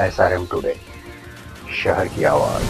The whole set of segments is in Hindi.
एस आर एम टूडे शहर की आवाज़।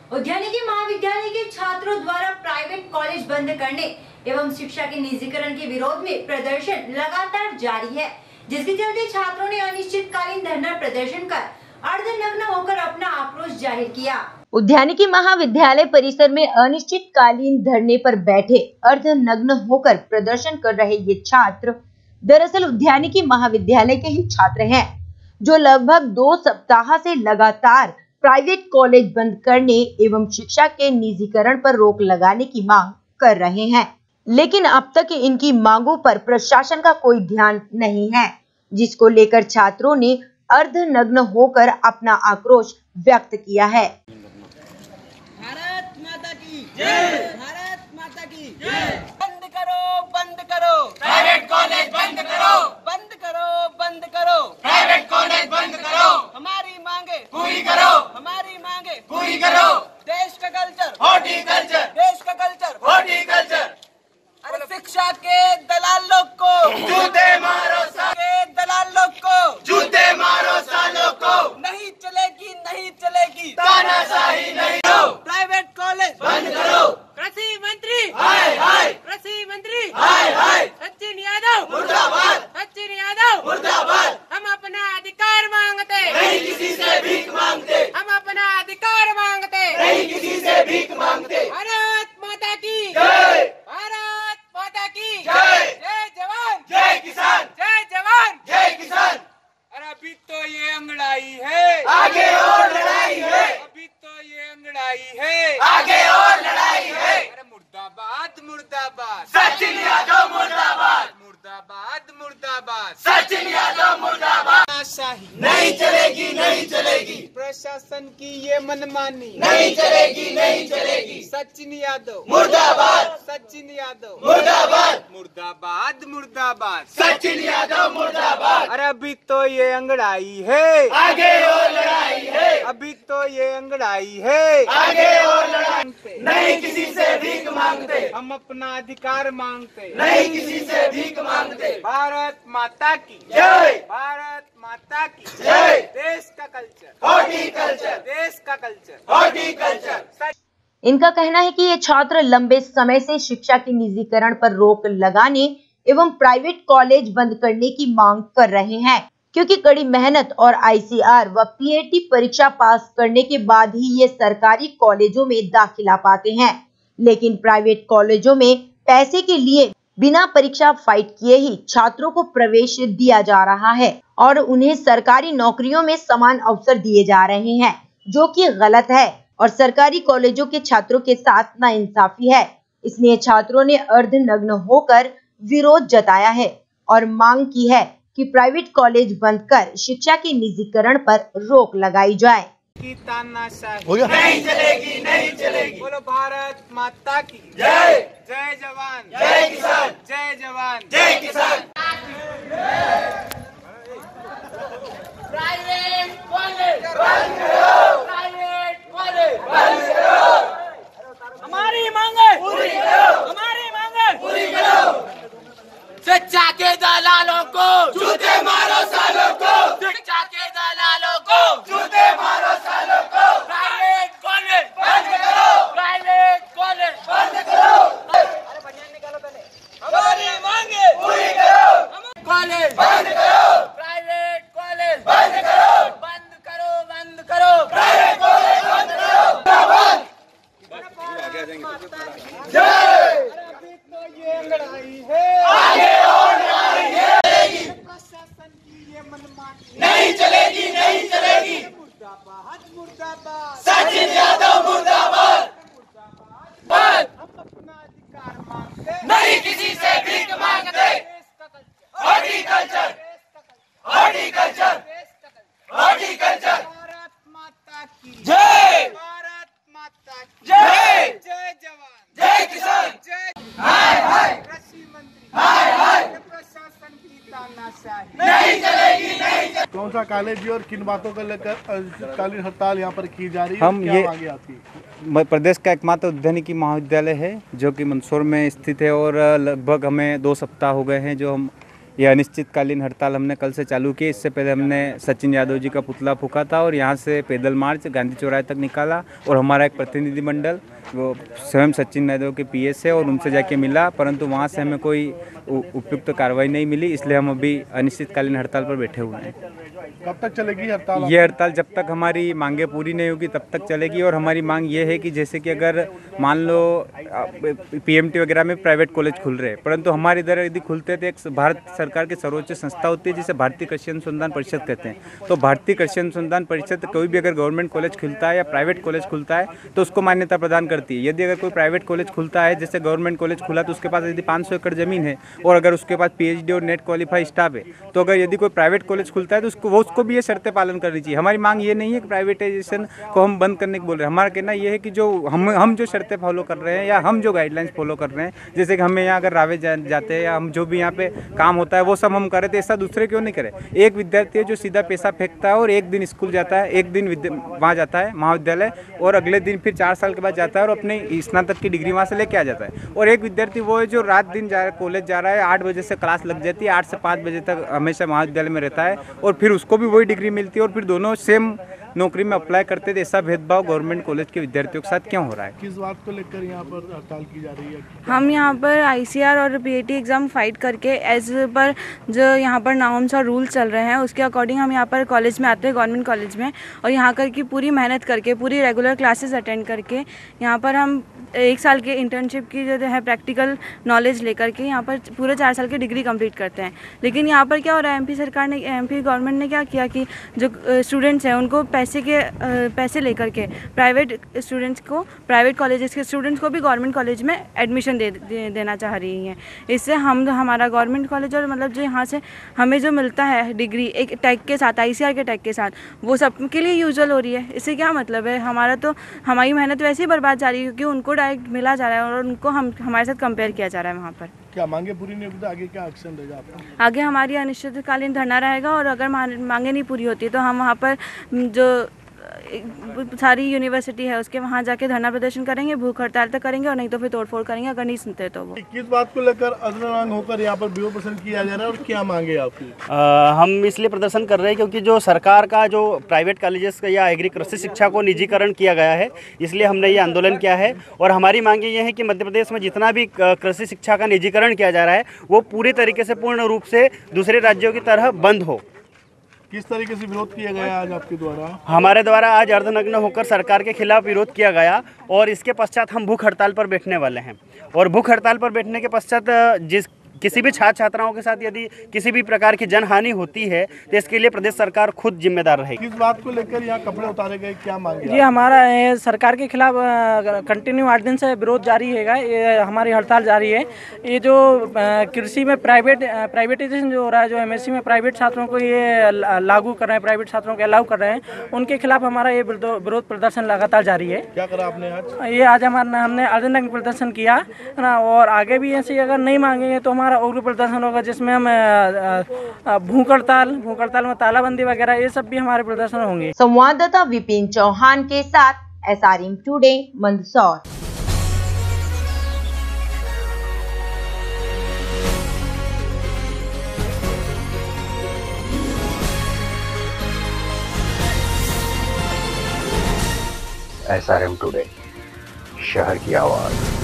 उद्यानिकी महाविद्यालय के छात्रों द्वारा प्राइवेट कॉलेज बंद करने एवं शिक्षा के निजीकरण के विरोध में प्रदर्शन लगातार जारी है जिसके चलते छात्रों ने अनिश्चितकालीन धरना प्रदर्शन कर अर्धनग्न होकर अपना आक्रोश ज़ाहिर किया। उद्यानिकी महाविद्यालय परिसर में अनिश्चितकालीन धरने पर बैठे अर्धनग्न होकर प्रदर्शन कर रहे ये छात्र दरअसल उद्यानिकी महाविद्यालय के ही छात्र हैं। जो लगभग दो सप्ताह से लगातार प्राइवेट कॉलेज बंद करने एवं शिक्षा के निजीकरण पर रोक लगाने की मांग कर रहे हैं। लेकिन अब तक इनकी मांगों पर प्रशासन का कोई ध्यान नहीं है, जिसको लेकर छात्रों ने अर्ध नग्न होकर अपना आक्रोश व्यक्त किया है। भारत माता की जय! भारत माता की जय! बंद करो बंद करो प्राइवेट कॉलेज बंद करो बंद करो बंद करो प्राइवेट कॉलेज बंद करो हमारी मांगे पूरी करो हमारी मांगे पूरी करो देश का कल्चर हॉर्टिकल्चर देश का कल्चर हॉर्टिकल्चर अरे शिक्षा के दलाल लोग को जूते मारो के दलाल लोग को जूते मारो सालों को नहीं चलेगी नहीं चलेगी तानाशाही नहीं हो प्राइवेट कॉलेज बंद करो कृषि मंत्री हाय हाय कृषि मंत्री हाय हाय सचिन यादव मुर्दाबाद सचिन यादव मुर्दाबाद हम अपना अधिकार मांगते नहीं किसी से भीख मांगते हम अपना अधिकार मांगते नहीं किसी से भीख मांगते भारत माता की जय भारत माता की जय जय जवान जय किसान जय जवान जय किसान अरे अभी तो ये अंगड़ाई है आगे और लड़ाई है अभी तो ये अंगड़ाई है आगे और लड़ाई है अरे मुर्दाबाद मुर्दाबाद सचिन यादव मुर्दाबाद मुर्दाबाद मुर्दाबाद सचिन यादव मुर्दाबाद तानाशाही नहीं चलेगी नहीं चलेगी प्रशासन की ये मनमानी। नहीं चलेगी नहीं चलेगी। सचिन यादव। मुर्दाबाद। सचिन यादव। मुर्दाबाद। मुर्दाबाद मुर्दाबाद। सचिन यादव मुर्दाबाद। अरे अभी तो ये अंगड़ाई है। आगे और लड़ाई है। अभी तो ये अंगड़ाई है। आगे और लड़ाई। नहीं किसी से भीख मांगते। हम अपना अधिकार मांगते। नहीं किसी से भीख मांगते। भारत माता की। जय। भारत माता की। जय। देश का कल्चर हॉर्टिकल्चर देश का कल्चर हॉर्टिकल्चर इनका कहना है कि ये छात्र लंबे समय से शिक्षा के निजीकरण पर रोक लगाने एवं प्राइवेट कॉलेज बंद करने की मांग कर रहे हैं। क्योंकि कड़ी मेहनत और आईसीआर व पीएटी परीक्षा पास करने के बाद ही ये सरकारी कॉलेजों में दाखिला पाते हैं। लेकिन प्राइवेट कॉलेजों में पैसे के लिए बिना परीक्षा फाइट किए ही छात्रों को प्रवेश दिया जा रहा है और उन्हें सरकारी नौकरियों में समान अवसर दिए जा रहे हैं, जो कि गलत है और सरकारी कॉलेजों के छात्रों के साथ नाइंसाफी है। इसलिए छात्रों ने अर्ध नग्न होकर विरोध जताया है और मांग की है कि प्राइवेट कॉलेज बंद कर शिक्षा के निजीकरण पर रोक लगाई जाए। की तानाशाही। नहीं चलेगी नहीं चलेगी। बोलो भारत माता की। जय। जय जवान। जय किसान। जय जवान। जय किसान। Private college. बंद करो प्राइवेट कॉलेज। Go! कौन सा कॉलेज और किन बातों को लेकर अनिश्चितकालीन हड़ताल यहाँ पर की जा रही है? हम क्या ये- आपकी? म- प्रदेश का एकमात्र उद्यानिकी महाविद्यालय है जो कि मंदसौर में स्थित है और लगभग हमें दो सप्ताह हो गए हैं जो हम ये अनिश्चितकालीन हड़ताल हमने कल से चालू की। इससे पहले हमने सचिन यादव जी का पुतला फूका था और यहाँ से पैदल मार्च गांधी चौराहे तक निकाला और हमारा एक प्रतिनिधिमंडल वो स्वयं सचिन यादव के पीए से और उनसे जाके मिला परंतु वहाँ से हमें कोई उपयुक्त कार्रवाई नहीं मिली इसलिए हम अभी अनिश्चितकालीन हड़ताल पर बैठे हुए हैं। कब तक चलेगी हड़ताल? ये हड़ताल जब तक हमारी मांगे पूरी नहीं होगी तब तक चलेगी और हमारी मांग ये है कि जैसे कि अगर मान लो पीएमटी वगैरह में प्राइवेट कॉलेज खुल रहे हैं परंतु हमारे इधर यदि खुलते तो एक भारत सरकार की सर्वोच्च संस्था होती है जिसे भारतीय कृषि अनुसंधान परिषद कहते हैं। तो भारतीय कृषि अनुसंधान परिषद कोई भी अगर गवर्नमेंट कॉलेज खुलता है या प्राइवेट कॉलेज खुलता है तो उसको मान्यता प्रदान करती है। यदि अगर कोई प्राइवेट कॉलेज खुलता है जैसे गवर्नमेंट कॉलेज खुला तो उसके पास यदि 500 एकड़ ज़मीन है और अगर उसके पास पीएचडी और नेट क्वालिफाई स्टाफ है तो अगर यदि कोई प्राइवेट कॉलेज खुलता है तो उसको वो उसको भी ये शर्तें पालन करनी चाहिए। हमारी मांग ये नहीं है कि प्राइवेटाइजेशन को हम बंद करने को बोल रहे हैं। हमारा कहना ये है कि जो हम हम जो शर्तें फॉलो कर रहे हैं या हम जो गाइडलाइंस फॉलो कर रहे हैं जैसे कि हमें यहाँ अगर रावे जा, जाते हैं या हम जो भी यहाँ पे काम होता है वो सब हम करें तो ऐसा दूसरे क्यों नहीं करें? एक विद्यार्थी है जो सीधा पैसा फेंकता है और एक दिन स्कूल जाता है एक दिन वहाँ जाता है महाविद्यालय और अगले दिन फिर चार साल के बाद जाता है। और अपने स्नातक की डिग्री वहाँ से लेके आ जाता है। और एक विद्यार्थी वो है जो रात दिन जा है, कॉलेज जा रहा है, आठ बजे से क्लास लग जाती है, आठ से पाँच बजे तक हमेशा महाविद्यालय में रहता है और फिर उसको भी वही डिग्री मिलती है और फिर दोनों सेम नौकरी में अप्लाई करते थे ऐसा भेदभाव गवर्नमेंट कॉलेज के विद्यार्थियों के साथ क्यों हो रहा है? किस बात को लेकर यहाँ पर हड़ताल की जा रही है? हम यहाँ पर आईसीआर और पीएटी एग्ज़ाम फाइट करके एज पर जो यहाँ पर नॉर्म्स और रूल चल रहे हैं उसके अकॉर्डिंग हम यहाँ पर कॉलेज में आते हैं गवर्नमेंट कॉलेज में और यहाँ कर की पूरी मेहनत करके पूरी रेगुलर क्लासेस अटेंड करके यहाँ पर हम एक साल के इंटर्नशिप की जो है प्रैक्टिकल नॉलेज लेकर के यहाँ पर पूरे चार साल की डिग्री कंप्लीट करते हैं। लेकिन यहाँ पर क्या हो रहा है एमपी सरकार ने एमपी गवर्नमेंट ने क्या किया कि जो स्टूडेंट्स हैं उनको पैसे के पैसे लेकर के प्राइवेट स्टूडेंट्स को प्राइवेट कॉलेजेस के स्टूडेंट्स को भी गवर्नमेंट कॉलेज में एडमिशन दे, दे देना चाह रही हैं। इससे हम हमारा गवर्नमेंट कॉलेज और मतलब जो यहाँ से हमें जो मिलता है डिग्री एक टैग के साथ आईसीआर के टैग के साथ वो सबके लिए यूजल हो रही है। इससे क्या मतलब है हमारा तो हमारी मेहनत वैसे ही बर्बाद जा रही है क्योंकि उनको डायरेक्ट मिला जा रहा है और उनको हम हमारे साथ कंपेयर किया जा रहा है वहाँ पर। क्या मांगे पूरी नहीं होती तो आगे क्या एक्शन रहेगा आपका? आगे हमारी अनिश्चितकालीन धरना रहेगा और अगर मांगे नहीं पूरी होती तो हम वहाँ पर जो सारी यूनिवर्सिटी है उसके वहाँ जाके धरना प्रदर्शन करेंगे भूख हड़ताल तक करेंगे और नहीं तो फिर तोड़फोड़ करेंगे अगर नहीं सुनते तो वो। किस बात को लेकर अग्रवांग होकर यहाँ पर विरोध प्रदर्शन किया जा रहा है और क्या मांगे आपकी? हम इसलिए प्रदर्शन कर रहे हैं क्योंकि जो सरकार का जो प्राइवेट कॉलेजेस का या एग्री कृषि शिक्षा को निजीकरण किया गया है इसलिए हमने ये आंदोलन किया है। और हमारी मांगे ये है कि मध्य प्रदेश में जितना भी कृषि शिक्षा का निजीकरण किया जा रहा है वो पूरी तरीके से पूर्ण रूप से दूसरे राज्यों की तरह बंद हो। किस तरीके से विरोध किया गया आज आपके द्वारा? हमारे द्वारा आज अर्धनग्न होकर सरकार के खिलाफ विरोध किया गया और इसके पश्चात हम भूख हड़ताल पर बैठने वाले हैं। और भूख हड़ताल पर बैठने के पश्चात, जिस किसी भी छात्र छात्राओं के साथ यदि किसी भी प्रकार की जनहानि होती है तो इसके लिए प्रदेश सरकार खुद जिम्मेदार रहेगी। किस बात को लेकर यहाँ कपड़े उतारे गए क्या मांगे ये हमारा ये सरकार के खिलाफ कंटिन्यू आठ दिन से विरोध जारी है ये हमारी हड़ताल जारी है। ये जो कृषि में प्राइवेट प्राइवेटाइजेशन जो हो रहा है जो एमएससी में प्राइवेट छात्रों को ये लागू कर रहे हैं प्राइवेट छात्रों को अलाउ कर रहे हैं उनके खिलाफ हमारा ये विरोध प्रदर्शन लगातार जारी है। क्या करा आपने आज? ये आज हमारा हमने अर्धनग्न प्रदर्शन किया है ना और आगे भी ऐसे अगर नहीं मांगेंगे तो हमारा उग्र प्रदर्शन होगा जिसमें हम अ, अ, भूख हड़ताल भूख हड़ताल में तालाबंदी वगैरह ये सब भी हमारे प्रदर्शन होंगे। संवाददाता विपिन चौहान के साथ S R M today Mandsaur. S R M today शहर की आवाज़।